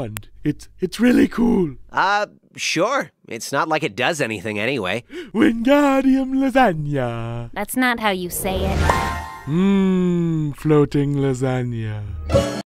wand. It's it's really cool. Uh, sure. It's not like it does anything anyway. Wingardium lasagna. That's not how you say it. Mmm, floating lasagna.